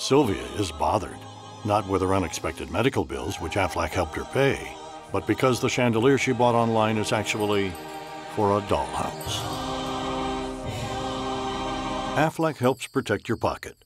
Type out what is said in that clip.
Sylvia is bothered, not with her unexpected medical bills, which Aflac helped her pay, but because the chandelier she bought online is actually for a dollhouse. Aflac helps protect your pocket.